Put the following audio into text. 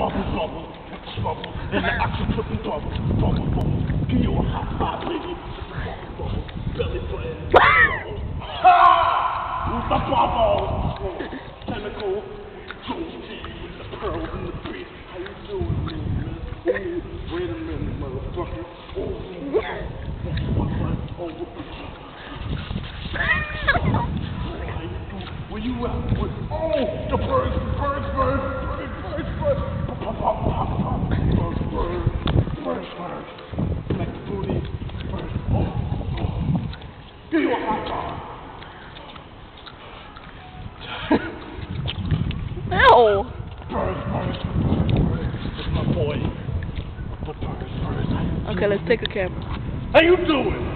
bubble, bubble, bubble, and the octopus bubble, bubble, bubble. Give you a high five, baby. Bubble, bubble, belly button. Bubble. With the bubble. Tentacle. Jonesy with the pearls and the beat. How you doing, man? Ooh, wait a minute, motherfucker. Ooh, yeah. Oh, Where you at? Oh, the birds, birds, birds, birds, Like booty. Oh, oh. You. It's my boy. Okay, let's take a camera. How you doing?